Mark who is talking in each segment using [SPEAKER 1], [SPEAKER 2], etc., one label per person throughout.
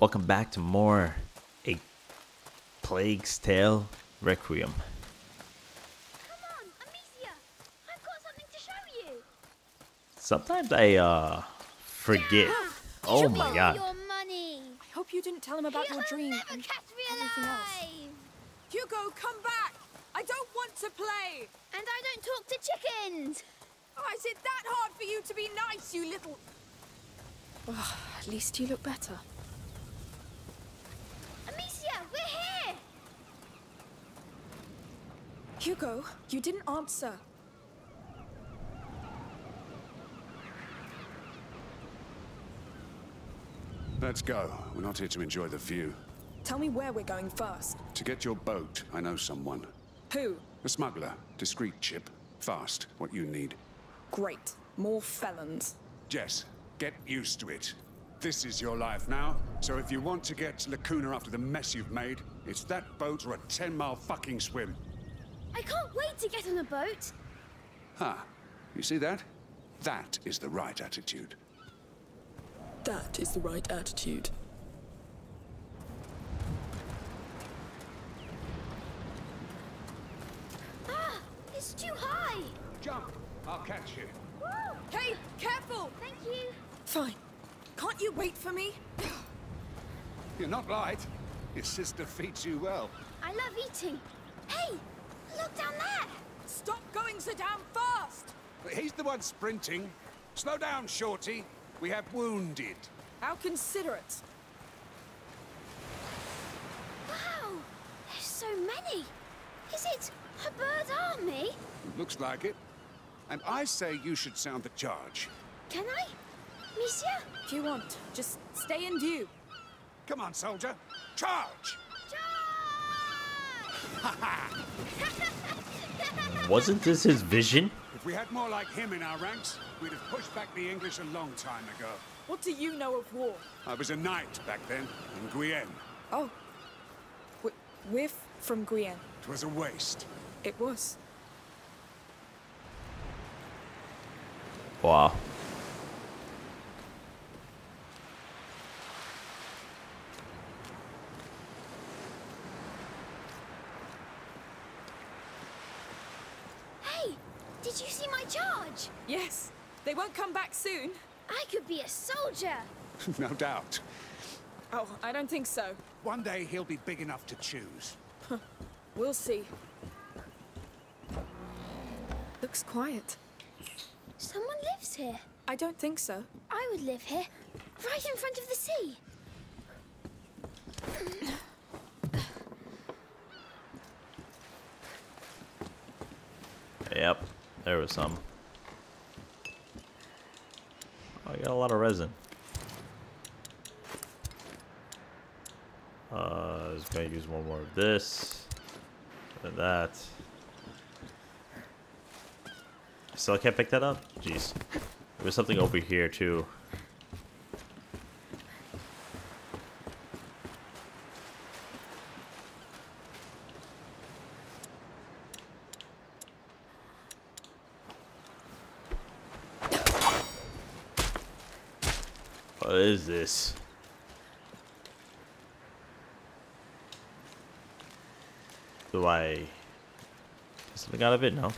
[SPEAKER 1] Welcome back to more A Plague's Tale Requiem.
[SPEAKER 2] Come on, Amicia! I've got something to show you!
[SPEAKER 1] Sometimes I uh forget. Oh my god.
[SPEAKER 2] Your money!
[SPEAKER 3] I hope you didn't tell him about your
[SPEAKER 2] You'll
[SPEAKER 3] dream
[SPEAKER 2] never
[SPEAKER 3] and
[SPEAKER 2] catch me
[SPEAKER 3] everything else.
[SPEAKER 2] alive!
[SPEAKER 3] Hugo, come back! I don't want to play!
[SPEAKER 2] And I don't talk to chickens!
[SPEAKER 3] Oh, is it that hard for you to be nice, you little... at least you look better.
[SPEAKER 2] Amicia, we're here!
[SPEAKER 3] Hugo, you didn't answer.
[SPEAKER 4] Let's go. We're not here to enjoy the view.
[SPEAKER 3] Tell me where we're going first.
[SPEAKER 4] To get your boat, I know someone.
[SPEAKER 3] Who?
[SPEAKER 4] A smuggler. Discreet chip. Fast. What you need.
[SPEAKER 3] Great. More felons.
[SPEAKER 4] Jess, get used to it. This is your life now, so if you want to get to La Cuna after the mess you've made, it's that boat or a 10-mile fucking swim.
[SPEAKER 2] I can't wait to get on a boat!
[SPEAKER 4] Huh. You see that? That is the right attitude.
[SPEAKER 3] That is the right attitude.
[SPEAKER 2] Ah! It's too high!
[SPEAKER 4] Jump! I'll catch you.
[SPEAKER 2] Woo!
[SPEAKER 3] Hey, careful!
[SPEAKER 2] Thank you!
[SPEAKER 3] Fine. Can't you wait for me?
[SPEAKER 4] You're not light. Your sister feeds you well.
[SPEAKER 2] I love eating! Hey! Look down there!
[SPEAKER 3] Stop going so damn fast!
[SPEAKER 4] But He's the one sprinting. Slow down, Shorty. We have wounded.
[SPEAKER 3] How considerate.
[SPEAKER 2] Wow! There's so many! Is it a bird army?
[SPEAKER 4] Looks like it. And I say you should sound the charge.
[SPEAKER 2] Can I? Monsieur?
[SPEAKER 3] If you want, just stay in view.
[SPEAKER 4] Come on, soldier. Charge! Charge!
[SPEAKER 1] Wasn't this his vision?
[SPEAKER 4] If we had more like him in our ranks, we'd have pushed back the English a long time ago.
[SPEAKER 3] What do you know of war?
[SPEAKER 4] I was a knight back then, in Guyenne.
[SPEAKER 3] Oh. W- we're from Guyenne.
[SPEAKER 4] It was a waste.
[SPEAKER 3] It was.
[SPEAKER 1] Wow.
[SPEAKER 2] Hey! Did you see my charge?
[SPEAKER 3] Yes. They won't come back soon.
[SPEAKER 2] I could be a soldier!
[SPEAKER 4] no doubt.
[SPEAKER 3] Oh, I don't think so.
[SPEAKER 4] One day he'll be big enough to choose.
[SPEAKER 3] We'll see. Looks quiet.
[SPEAKER 2] Someone lives here.
[SPEAKER 3] I don't think so.
[SPEAKER 2] I would live here, right in front of the sea.
[SPEAKER 1] There was some. Oh, I got a lot of resin. Uh, just gonna use one more of this. And that. Still can't pick that up? Jeez. There's something over here too. Is this? Do I get something out of it? No.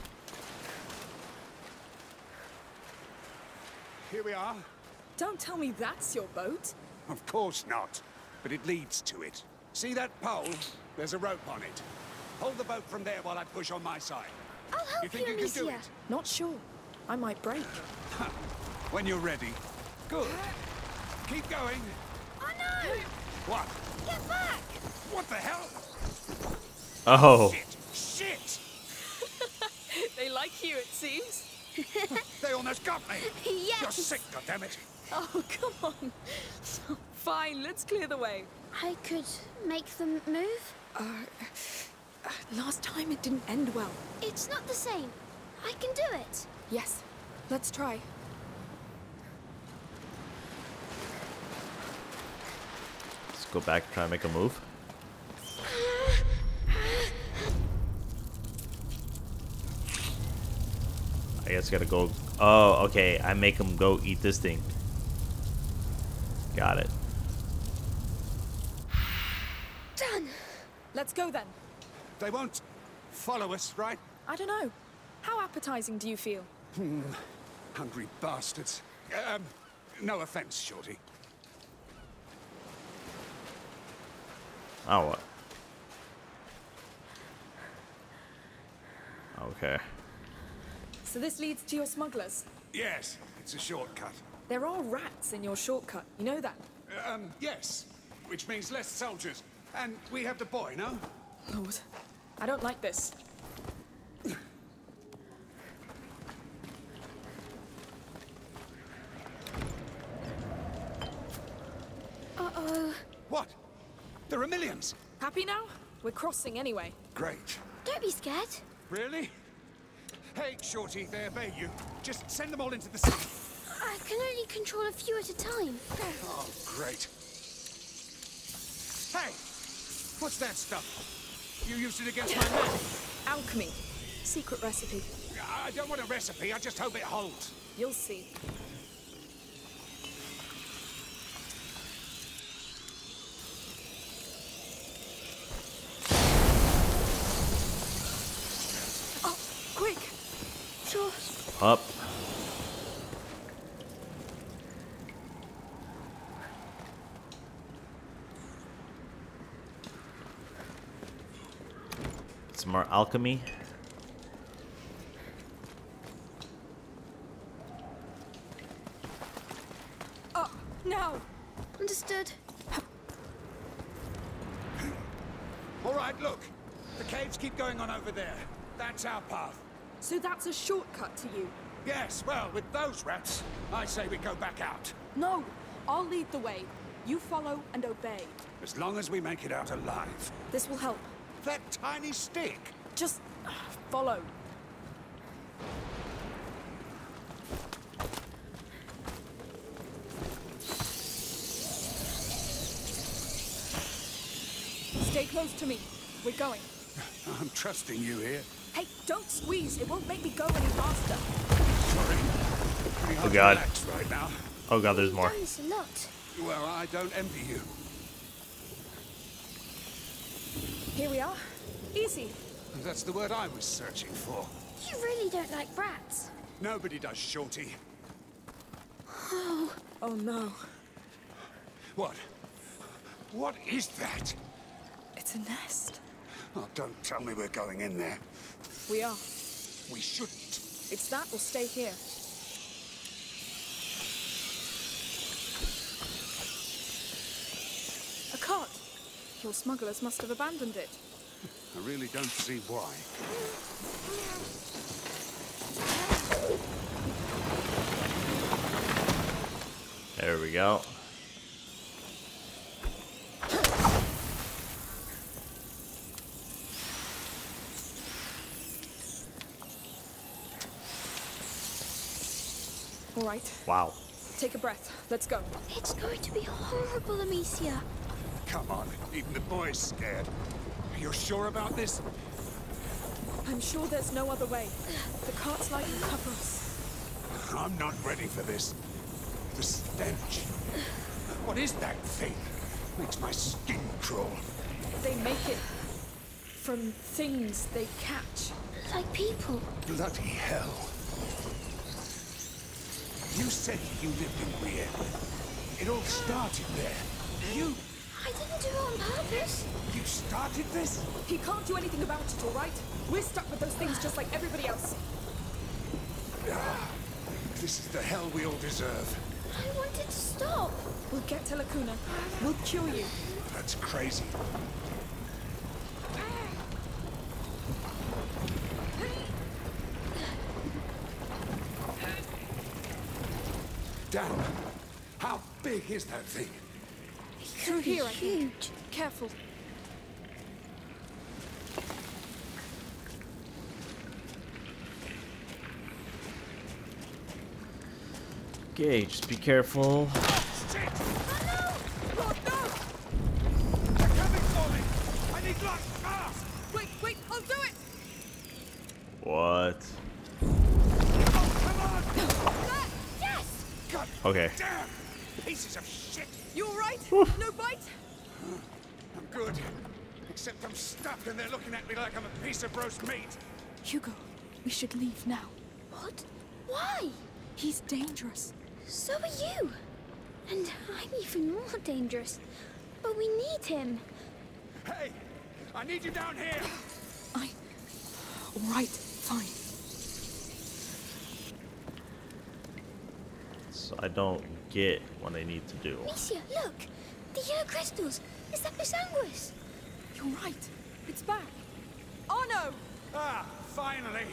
[SPEAKER 4] Here we are.
[SPEAKER 3] Don't tell me that's your boat.
[SPEAKER 4] Of course not. But it leads to it. See that pole? There's a rope on it. Hold the boat from there while I push on my side.
[SPEAKER 2] I'll help
[SPEAKER 4] You think you can do
[SPEAKER 2] Amicia.
[SPEAKER 4] it?
[SPEAKER 3] Not sure. I might break.
[SPEAKER 4] When you're ready. Good. Keep going.
[SPEAKER 2] Oh no!
[SPEAKER 4] What?
[SPEAKER 2] Get back!
[SPEAKER 4] What the hell?
[SPEAKER 1] Oh,
[SPEAKER 4] Shit! Shit!
[SPEAKER 3] They like you, it seems.
[SPEAKER 4] They almost got me.
[SPEAKER 2] Yes.
[SPEAKER 4] You're sick, goddammit.
[SPEAKER 3] Oh, come on. Fine, let's clear the way.
[SPEAKER 2] I could make them move.
[SPEAKER 3] Uh, last time it didn't end well.
[SPEAKER 2] It's not the same. I can do it.
[SPEAKER 3] Yes, let's try.
[SPEAKER 1] Go back and try and make a move. I guess I gotta go. Oh, okay. I make him go eat this thing. Got it.
[SPEAKER 2] Done.
[SPEAKER 3] Let's go then.
[SPEAKER 4] They won't follow us, right?
[SPEAKER 3] I don't know. How appetizing do you feel? Hmm.
[SPEAKER 4] Hungry bastards. Um, no offense, Shorty.
[SPEAKER 1] Oh, what? Okay.
[SPEAKER 3] So this leads to your smugglers.
[SPEAKER 4] Yes, it's a shortcut.
[SPEAKER 3] There are rats in your shortcut. You know that?
[SPEAKER 4] Um, yes, which means less soldiers. And we have the boy, no?
[SPEAKER 3] Lord, I don't like this.
[SPEAKER 2] Uh-oh.
[SPEAKER 4] What? There are millions.
[SPEAKER 3] Happy now? We're crossing anyway.
[SPEAKER 4] Great.
[SPEAKER 2] Don't be scared.
[SPEAKER 4] Really? Hey, Shorty, they obey you. Just send them all into the sea.
[SPEAKER 2] I can only control a few at a time.
[SPEAKER 4] Oh, great. Hey! What's that stuff? You used it against my men.
[SPEAKER 3] Alchemy. Secret recipe.
[SPEAKER 4] I don't want a recipe, I just hope it holds.
[SPEAKER 3] You'll see. Oh, quick!
[SPEAKER 2] Sure.
[SPEAKER 1] Up. Some more alchemy.
[SPEAKER 3] Up, now!
[SPEAKER 2] Understood.
[SPEAKER 4] All right, look. The caves keep going on over there. That's our path.
[SPEAKER 3] So that's a shortcut to you?
[SPEAKER 4] Yes, well, with those rats, I say we go back out.
[SPEAKER 3] No! I'll lead the way. You follow and obey.
[SPEAKER 4] As long as we make it out alive.
[SPEAKER 3] This will help.
[SPEAKER 4] That tiny stick.
[SPEAKER 3] Just uh, follow. Stay close to me. We're going.
[SPEAKER 4] I'm trusting you here.
[SPEAKER 3] Hey, don't squeeze. It won't make me go any faster.
[SPEAKER 4] Sorry.
[SPEAKER 1] Oh, God.
[SPEAKER 4] right now.
[SPEAKER 1] Oh god, there's more.
[SPEAKER 2] Done this a lot.
[SPEAKER 4] Well, I don't envy you.
[SPEAKER 3] Here we are. Easy.
[SPEAKER 4] That's the word I was searching for.
[SPEAKER 2] You really don't like rats.
[SPEAKER 4] Nobody does, Shorty.
[SPEAKER 3] Oh. Oh no.
[SPEAKER 4] What? What is that?
[SPEAKER 3] It's a nest.
[SPEAKER 4] Oh, don't tell me we're going in there.
[SPEAKER 3] We are.
[SPEAKER 4] We shouldn't.
[SPEAKER 3] It's that or stay here. A cart. Your smugglers must have abandoned it.
[SPEAKER 4] I really don't see why.
[SPEAKER 1] There we go.
[SPEAKER 3] All right,
[SPEAKER 1] Wow.
[SPEAKER 3] take a breath. Let's go.
[SPEAKER 2] It's going to be horrible, Amicia.
[SPEAKER 4] Come on, even the boy's scared. Are You're sure about this?
[SPEAKER 3] I'm sure there's no other way. The cart's light will cover us.
[SPEAKER 4] I'm not ready for this. The stench. What is that thing? Makes my skin crawl.
[SPEAKER 3] They make it from things they catch.
[SPEAKER 2] Like people.
[SPEAKER 4] Bloody hell. You said you lived in Weir. It all started there. You,
[SPEAKER 2] I didn't do it on purpose.
[SPEAKER 4] you started this?
[SPEAKER 3] He can't do anything about it, all right? We're stuck with those things just like everybody else.
[SPEAKER 4] Ah, this is the hell we all deserve.
[SPEAKER 2] I wanted to stop.
[SPEAKER 3] We'll get to La Cuna. We'll cure you.
[SPEAKER 4] That's crazy. Dan, how big is that thing?
[SPEAKER 3] Through here, I think.
[SPEAKER 2] Huge.
[SPEAKER 3] Careful.
[SPEAKER 1] Okay, just be careful.
[SPEAKER 4] Shit!
[SPEAKER 3] Lord, no!
[SPEAKER 4] They're coming for me! I need light fast!
[SPEAKER 3] Wait, wait, I'll do it!
[SPEAKER 1] What?
[SPEAKER 4] Oh!
[SPEAKER 2] Yes!
[SPEAKER 1] Okay.
[SPEAKER 4] damn! Pieces of shit!
[SPEAKER 3] You all right? No bite?
[SPEAKER 4] I'm good. Except I'm stuck and they're looking at me like I'm a piece of roast meat.
[SPEAKER 3] Hugo, we should leave now.
[SPEAKER 2] What? Why?
[SPEAKER 3] He's dangerous.
[SPEAKER 2] So are you. And I'm even more dangerous. But we need him.
[SPEAKER 4] Hey! I need you down here!
[SPEAKER 3] I. All right, fine.
[SPEAKER 1] So I don't get what I need to do.
[SPEAKER 2] Amicia, look! The yellow crystals! Is that Pisanguis?
[SPEAKER 3] You're right. It's back. Oh no!
[SPEAKER 4] Ah, finally!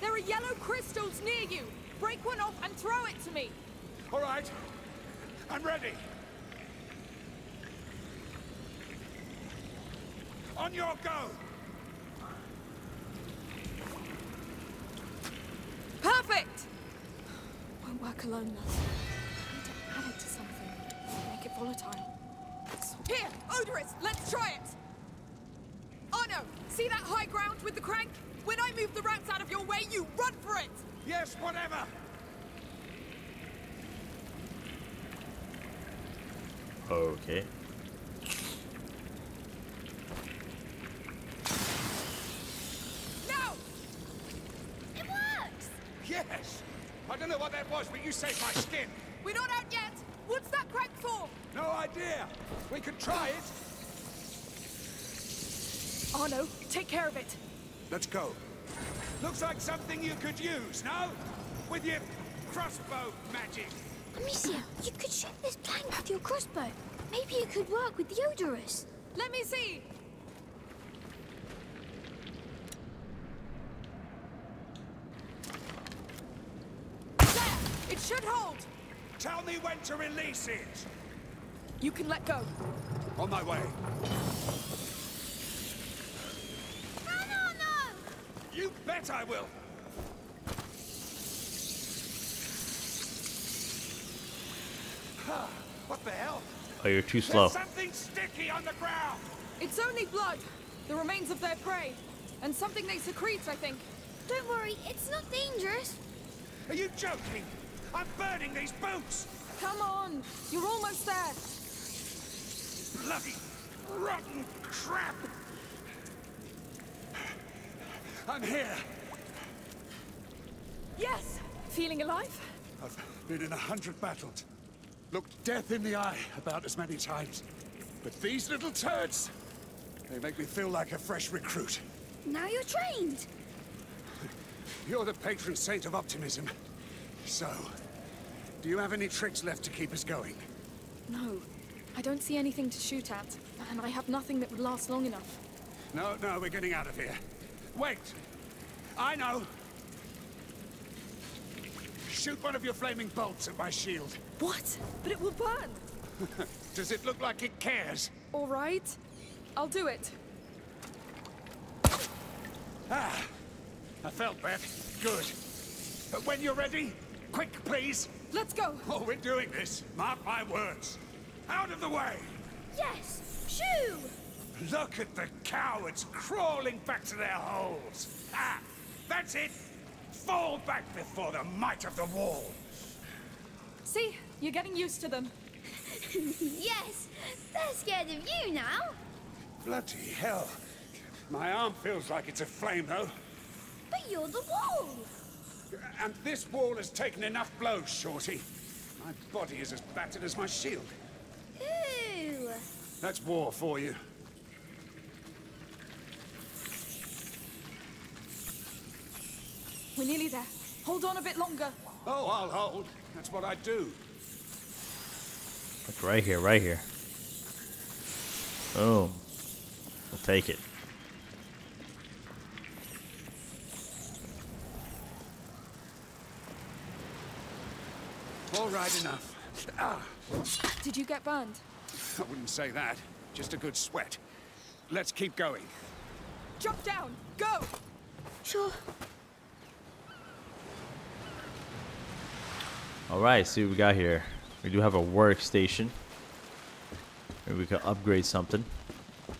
[SPEAKER 3] There are yellow crystals near you. Break one off and throw it to me.
[SPEAKER 4] All right. I'm ready. On your go!
[SPEAKER 3] Perfect! Won't work alone, though. Volatile. Here, Odoris, let's try it! Oh no! See that high ground with the crank? When I move the rats out of your way, you run for it!
[SPEAKER 4] Yes, whatever!
[SPEAKER 1] Okay.
[SPEAKER 3] Now!
[SPEAKER 2] It works!
[SPEAKER 4] Yes! I don't know what that was, but you saved my skin.
[SPEAKER 3] We're not out yet! What's that crank for?
[SPEAKER 4] No idea. We could try it.
[SPEAKER 3] Arnaud, take care of it.
[SPEAKER 4] Let's go. Looks like something you could use, no? With your crossbow magic.
[SPEAKER 2] Amicia, you could shoot this plank with your crossbow. Maybe it could work with the Odoris.
[SPEAKER 3] Let me see! There! It should hold!
[SPEAKER 4] Tell me when to release it.
[SPEAKER 3] You can let go.
[SPEAKER 4] On my way.
[SPEAKER 2] Run, Arnaud!
[SPEAKER 4] You bet I will. what the hell?
[SPEAKER 1] Oh, you're too slow.
[SPEAKER 4] There's something sticky on the ground.
[SPEAKER 3] It's only blood. The remains of their prey. And something they secrete, I think.
[SPEAKER 2] Don't worry, it's not dangerous.
[SPEAKER 4] Are you joking? I'm burning these boots.
[SPEAKER 3] Come on! You're almost there!
[SPEAKER 4] Bloody rotten crap. I'm here.
[SPEAKER 3] Yes! Feeling alive?
[SPEAKER 4] I've been in a hundred battles. Looked death in the eye about as many times. But these little turds, they make me feel like a fresh recruit.
[SPEAKER 2] Now you're trained.
[SPEAKER 4] You're the patron saint of optimism. So, do you have any tricks left to keep us going?
[SPEAKER 3] No. I don't see anything to shoot at. And I have nothing that would last long enough.
[SPEAKER 4] No, no, we're getting out of here. Wait! I know! Shoot one of your flaming bolts at my shield.
[SPEAKER 3] What? But it will burn!
[SPEAKER 4] Does it look like it cares?
[SPEAKER 3] All right. I'll do it.
[SPEAKER 4] Ah, I felt that. Good. But when you're ready, quick, please.
[SPEAKER 3] Let's go!
[SPEAKER 4] Oh, we're doing this. Mark my words. Out of the way!
[SPEAKER 2] Yes! Shoo!
[SPEAKER 4] Look at the cowards crawling back to their holes. Ah, that's it. Fall back before the might of the wall.
[SPEAKER 3] See? You're getting used to them.
[SPEAKER 2] yes! They're scared of you now.
[SPEAKER 4] Bloody hell. My arm feels like it's aflame, though.
[SPEAKER 2] But you're the wall.
[SPEAKER 4] And this wall has taken enough blows, Shorty. My body is as battered as my shield.
[SPEAKER 2] Ooh!
[SPEAKER 4] That's war for you.
[SPEAKER 3] We're nearly there. Hold on a bit longer.
[SPEAKER 4] Oh, I'll hold. That's what I do.
[SPEAKER 1] Like right here, right here. Boom. We'll take it.
[SPEAKER 4] All right, enough. Ah,
[SPEAKER 3] Did you get burned?
[SPEAKER 4] I wouldn't say that. Just a good sweat. Let's keep going.
[SPEAKER 3] Jump down! Go!
[SPEAKER 2] Sure.
[SPEAKER 1] Alright, see what we got here. We do have a workstation. Maybe we can upgrade something.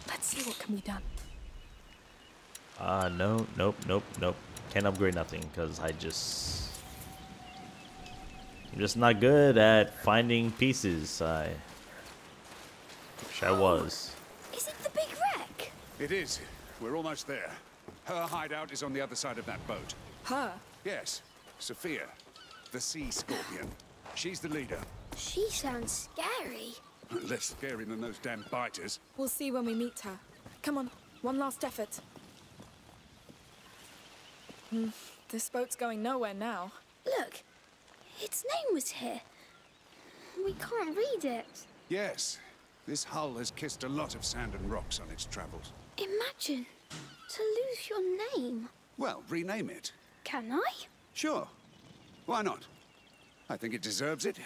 [SPEAKER 3] Let's see what can be done.
[SPEAKER 1] Uh, no, nope, nope, nope. Can't upgrade nothing because I just... I'm just not good at finding pieces. I wish I was.
[SPEAKER 2] Is it the big wreck?
[SPEAKER 4] It is. We're almost there. Her hideout is on the other side of that boat.
[SPEAKER 3] Her?
[SPEAKER 4] Yes, Sophia, the sea scorpion. She's the leader.
[SPEAKER 2] She sounds scary.
[SPEAKER 4] Less scary than those damn biters.
[SPEAKER 3] We'll see when we meet her. Come on, one last effort. Hmm, this boat's going nowhere now.
[SPEAKER 2] Look, its name was here. We can't read it.
[SPEAKER 4] Yes, this hull has kissed a lot of sand and rocks on its travels.
[SPEAKER 2] Imagine to lose your name.
[SPEAKER 4] Well, rename it.
[SPEAKER 2] Can I?
[SPEAKER 4] Sure. Why not? I think it deserves it.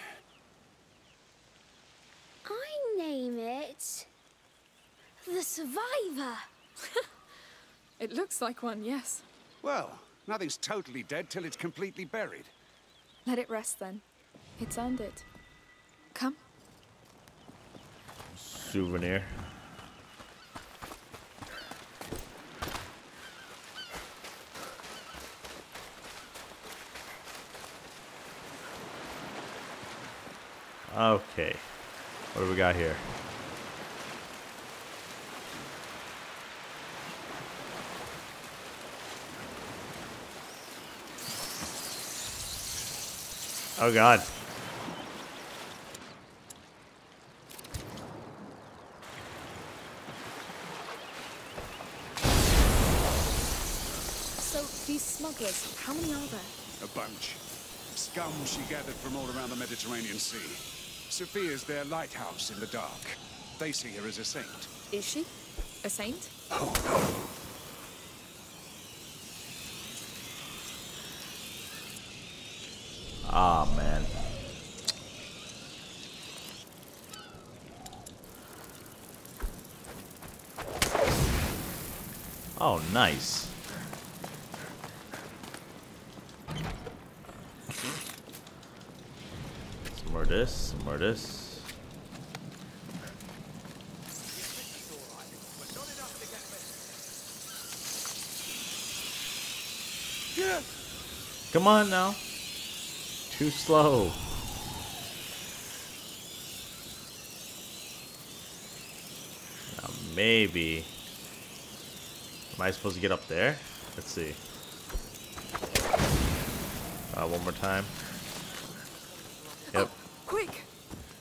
[SPEAKER 2] I name it. The Survivor.
[SPEAKER 3] It looks like one, yes.
[SPEAKER 4] Well, nothing's totally dead till it's completely buried.
[SPEAKER 3] Let it rest then. It's earned it. Come.
[SPEAKER 1] Souvenir. Okay. What do we got here? Oh god.
[SPEAKER 3] So, these smugglers, how many are there?
[SPEAKER 4] A bunch. Scum she gathered from all around the Mediterranean Sea. Sophia's their lighthouse in the dark. They see her as a saint.
[SPEAKER 3] Is she? A saint?
[SPEAKER 4] Oh, no.
[SPEAKER 1] Ah, man. Oh, nice. More this, some more this. Come on now. Too slow. Now maybe. Am I supposed to get up there? Let's see. Uh, one more time. Yep.
[SPEAKER 3] Quick!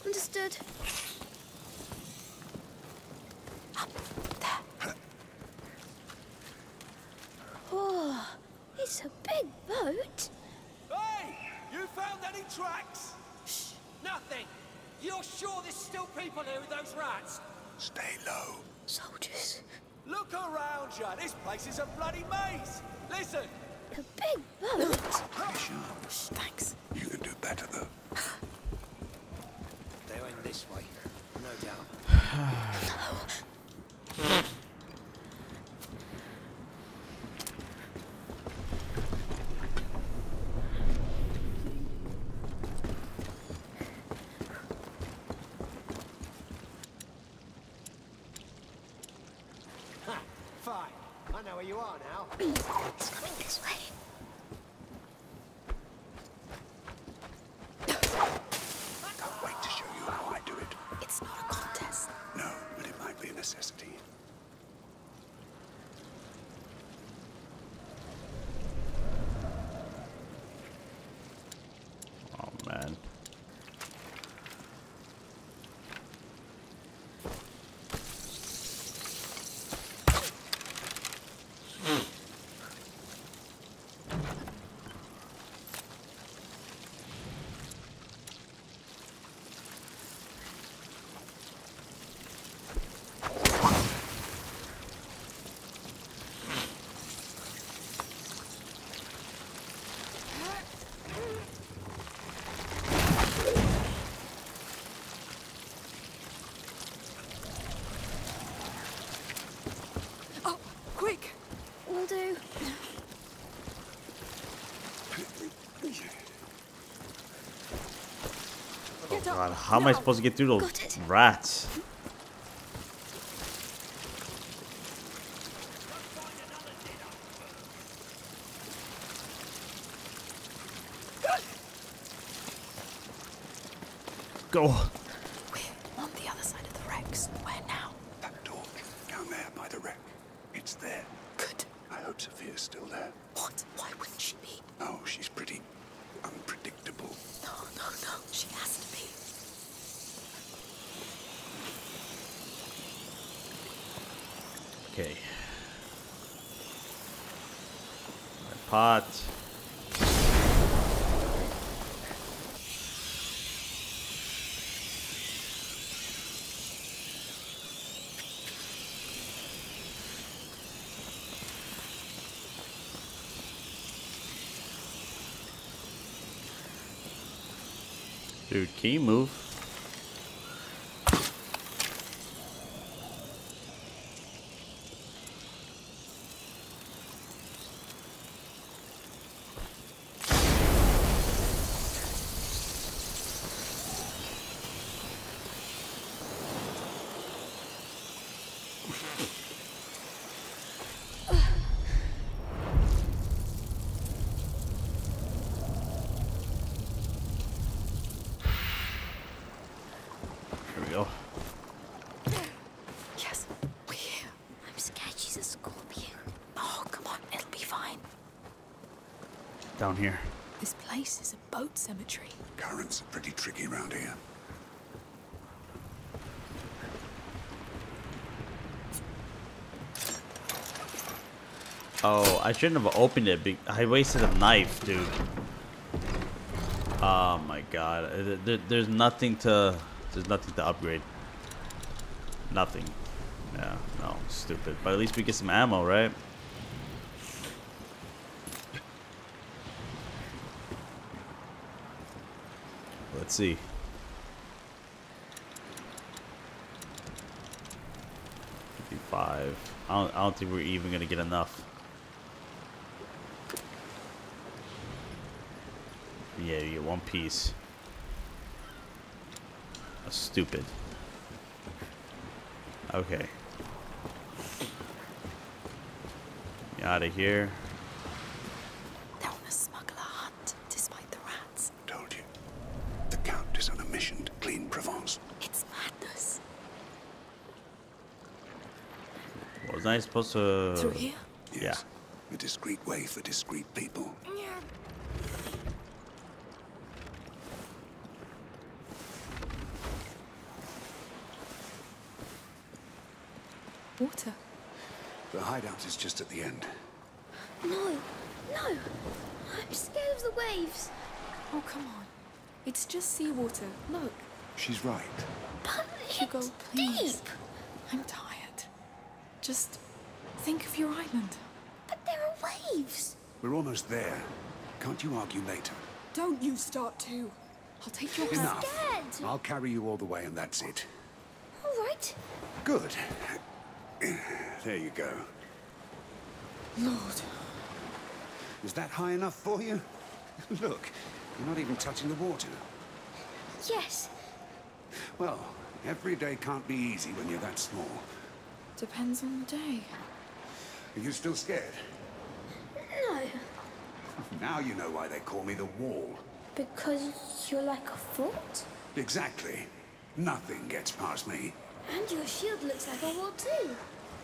[SPEAKER 2] Understood. Oh, it's a big boat.
[SPEAKER 5] Hey! You found any tracks? Shh! Nothing! You're sure there's still people here with those rats?
[SPEAKER 4] Stay low.
[SPEAKER 2] Soldiers.
[SPEAKER 5] Look around you! This place is a bloody maze! Listen!
[SPEAKER 2] A big boat.
[SPEAKER 3] Shh, thanks.
[SPEAKER 4] You can do better, though.
[SPEAKER 5] They're in this way, no doubt. Ha, Fine. I know where you are now.
[SPEAKER 2] Coming this way.
[SPEAKER 4] Can't wait to show you how I do it.
[SPEAKER 3] It's not a contest.
[SPEAKER 4] No, but it might be a necessity.
[SPEAKER 1] Oh man.
[SPEAKER 3] Oh, quick!
[SPEAKER 2] Will do.
[SPEAKER 3] Get up!
[SPEAKER 1] God, how am I supposed to get through those rats? Go.
[SPEAKER 3] We're on the other side of the wrecks. Where now?
[SPEAKER 4] That torch down there by the wreck. It's there.
[SPEAKER 3] Good.
[SPEAKER 4] I hope Sophia's still there.
[SPEAKER 3] What? Why wouldn't she be?
[SPEAKER 4] Oh, she's pretty unpredictable.
[SPEAKER 3] No, no, no. She has to be.
[SPEAKER 1] Okay. My pot. Dude, you move? Go.
[SPEAKER 3] Yes, we're here.
[SPEAKER 2] I'm scared she's a scorpion.
[SPEAKER 3] Oh, come on. It'll be fine.
[SPEAKER 1] Down here.
[SPEAKER 3] This place is a boat cemetery.
[SPEAKER 4] Currents are pretty tricky around here.
[SPEAKER 1] Oh, I shouldn't have opened it. I wasted a knife, dude. Oh my god. Th- there- there's nothing to. There's nothing to upgrade. Nothing. Yeah, no, stupid. But at least we get some ammo, right? Let's see. Fifty-five. I don't. I don't think we're even gonna get enough. Yeah, you get one piece. That's stupid. Okay. Out of here.
[SPEAKER 3] They're on a smuggler hunt, despite the rats.
[SPEAKER 4] Told you. The Count is on a mission to clean Provence.
[SPEAKER 3] It's madness.
[SPEAKER 1] Wasn't I supposed to?
[SPEAKER 3] Through here?
[SPEAKER 4] Yes. A discreet way for discreet people.
[SPEAKER 3] Water.
[SPEAKER 4] The hideout is just at the end.
[SPEAKER 2] No, no. I'm scared of the waves.
[SPEAKER 3] Oh, come on. It's just seawater. Look.
[SPEAKER 4] She's right.
[SPEAKER 2] But
[SPEAKER 3] Hugo,
[SPEAKER 2] it's
[SPEAKER 3] please.
[SPEAKER 2] deep.
[SPEAKER 3] I'm tired. Just think of your island.
[SPEAKER 2] But there are waves.
[SPEAKER 4] We're almost there. Can't you argue later?
[SPEAKER 3] Don't you start too. I'll take your hand.
[SPEAKER 4] Enough.
[SPEAKER 2] Scared.
[SPEAKER 4] I'll carry you all the way and that's it.
[SPEAKER 2] All right.
[SPEAKER 4] Good. There you go.
[SPEAKER 3] Lord.
[SPEAKER 4] Is that high enough for you? Look, you're not even touching the water.
[SPEAKER 2] Yes.
[SPEAKER 4] Well, every day can't be easy when you're that small.
[SPEAKER 3] Depends on the day.
[SPEAKER 4] Are you still scared?
[SPEAKER 2] No.
[SPEAKER 4] Now you know why they call me the Wall.
[SPEAKER 2] Because you're like a fort?
[SPEAKER 4] Exactly. Nothing gets past me.
[SPEAKER 2] And your shield looks like a wall too.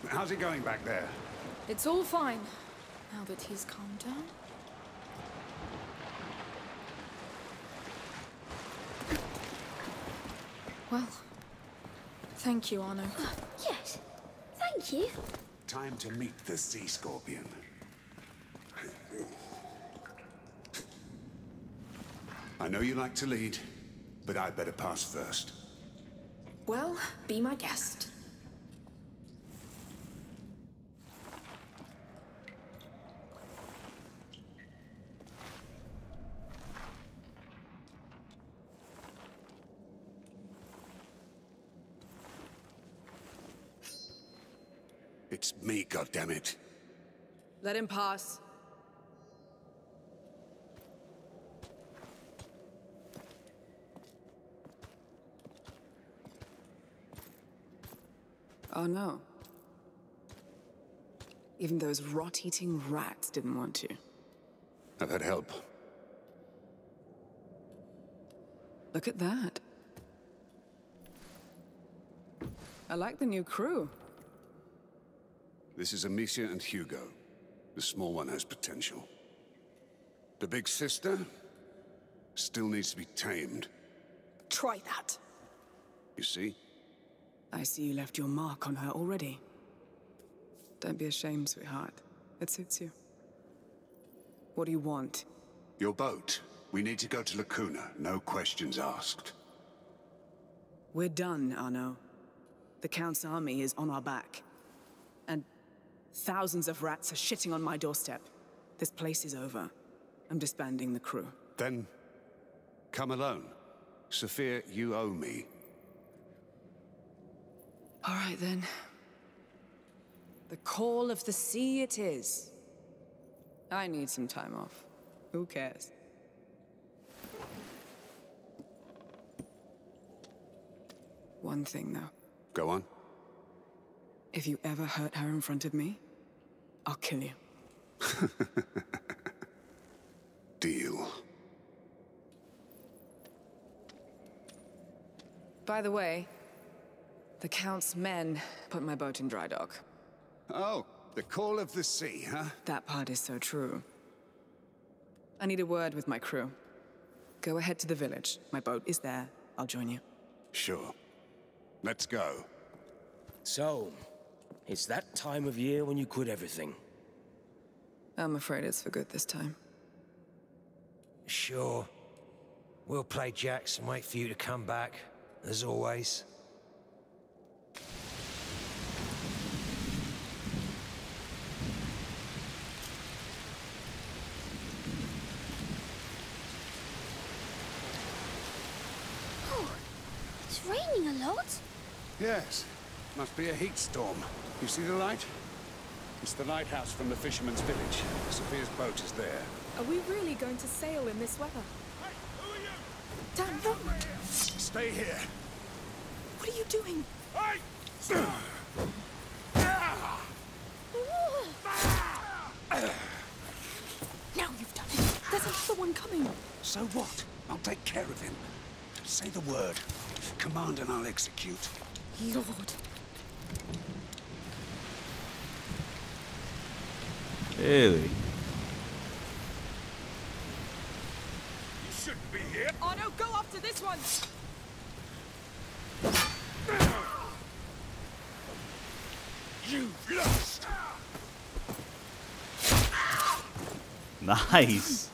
[SPEAKER 4] How's it going back there?
[SPEAKER 3] It's all fine. Now that he's calmed down. Well, thank you, Arnaud.
[SPEAKER 2] Oh, yes. Thank you.
[SPEAKER 4] Time to meet the Sea Scorpion. I know you like to lead, but I'd better pass first.
[SPEAKER 3] Well, be my guest.
[SPEAKER 4] It's me, goddammit.
[SPEAKER 3] Let him pass.
[SPEAKER 6] Oh no. Even those rot-eating rats didn't want to.
[SPEAKER 4] I've had help.
[SPEAKER 6] Look at that. I like the new crew.
[SPEAKER 4] This is Amicia and Hugo. The small one has potential. The big sister still needs to be tamed.
[SPEAKER 3] Try that.
[SPEAKER 4] You see?
[SPEAKER 6] I see you left your mark on her already. Don't be ashamed, sweetheart. It suits you. What do you want?
[SPEAKER 4] Your boat. We need to go to La Cuna. No questions asked.
[SPEAKER 6] We're done, Arnaud. The Count's army is on our back. And thousands of rats are shitting on my doorstep. This place is over. I'm disbanding the crew.
[SPEAKER 4] Then, come alone. Sophia, you owe me.
[SPEAKER 6] All right, then. The call of the sea it is. I need some time off. Who cares? One thing, though.
[SPEAKER 4] Go on.
[SPEAKER 6] If you ever hurt her in front of me, I'll kill you.
[SPEAKER 4] Deal.
[SPEAKER 6] By the way, the Count's men put my boat in dry dock.
[SPEAKER 4] Oh, the call of the sea, huh?
[SPEAKER 6] That part is so true. I need a word with my crew. Go ahead to the village. My boat is there. I'll join you.
[SPEAKER 4] Sure. Let's go.
[SPEAKER 7] So, it's that time of year when you quit everything.
[SPEAKER 6] I'm afraid it's for good this time.
[SPEAKER 5] Sure. We'll play jacks and wait for you to come back, as always.
[SPEAKER 2] Oh, it's raining a lot.
[SPEAKER 4] Yes. Must be a heat storm. You see the light? It's the lighthouse from the fisherman's village. Sophia's boat is there.
[SPEAKER 3] Are we really going to sail in this weather? Hey, who are you? Dan!
[SPEAKER 4] Stay here.
[SPEAKER 3] What are you doing? Hey! Now you've done it. There's another one coming.
[SPEAKER 4] So what? I'll take care of him. Say the word. Command and I'll execute.
[SPEAKER 3] Lord.
[SPEAKER 1] Really?
[SPEAKER 4] You shouldn't be here.
[SPEAKER 3] Oh no, go after this one!
[SPEAKER 4] You've lost.
[SPEAKER 1] Nice.